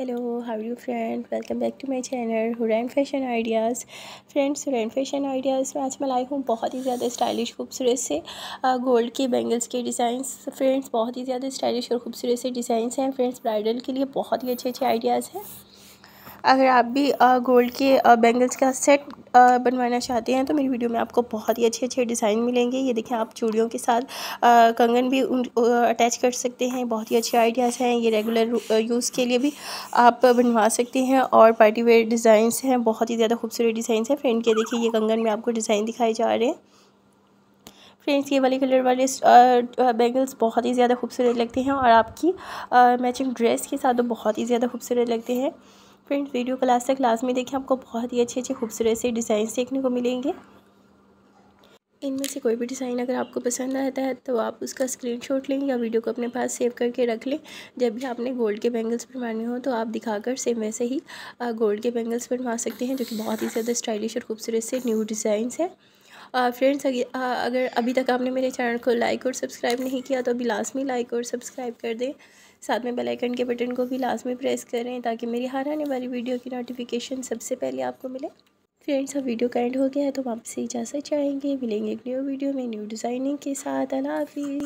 Hello how you friend welcome back to my channel Hurain fashion ideas friends Hurain fashion ideas में आज मैं लाई हूँ बहुत ही ज़्यादा स्टाइलिश खूबसूरत से गोल्ड के बैंगल्स के डिज़ाइंस फ्रेंड्स बहुत ही ज़्यादा स्टाइलिश और खूबसूरत से डिज़ाइंस हैं. फ्रेंड्स ब्राइडल के लिए बहुत ही अच्छे अच्छे आइडियाज़ हैं. अगर आप भी गोल्ड के बैंगल्स का सेट बनवाना चाहते हैं तो मेरी वीडियो में आपको बहुत ही अच्छे अच्छे डिज़ाइन मिलेंगे। ये देखें आप चूड़ियों के साथ कंगन भी अटैच कर सकते हैं। बहुत ही अच्छे आइडियाज़ हैं। ये रेगुलर यूज़ के लिए भी आप बनवा सकते हैं और पार्टी वेयर डिज़ाइंस हैं। बहुत ही ज़्यादा खूबसूरत डिज़ाइंस हैं। फ्रेंड के देखिए, ये कंगन में आपको डिज़ाइन दिखाए जा रहे हैं। फ्रेंड्स ये वाले कलर वाले बैंगल्स बहुत ही ज़्यादा खूबसूरत लगते हैं और आपकी मैचिंग ड्रेस के साथ तो बहुत ही ज़्यादा खूबसूरत लगते हैं। फ्रेंड्स वीडियो क्लास से क्लास में देखें, आपको बहुत ही अच्छे अच्छे खूबसूरत से डिज़ाइन देखने को मिलेंगे। इनमें से कोई भी डिज़ाइन अगर आपको पसंद आता है तो आप उसका स्क्रीनशॉट लें या वीडियो को अपने पास सेव करके रख लें। जब भी आपने गोल्ड के बैंगल्स बनवाने हो तो आप दिखाकर सेम वैसे ही गोल्ड के बैंगल्स बनवा सकते हैं, जो कि बहुत ही ज़्यादा स्टाइलिश और खूबसूरत से न्यू डिज़ाइंस हैं। फ्रेंड्स अगर अभी तक आपने मेरे चैनल को लाइक और सब्सक्राइब नहीं किया तो अभी लास्ट में लाइक और सब्सक्राइब कर दें। साथ में बेल आइकन के बटन को भी लास्ट में प्रेस करें, ताकि मेरी हर आने वाली वीडियो की नोटिफिकेशन सबसे पहले आपको मिले। फ्रेंड्स अब वीडियो का एंड हो गया है तो वापस इजाज़त चाहेंगे। मिलेंगे एक न्यू वीडियो में न्यू डिज़ाइनिंग के साथ। अला हाफिज़।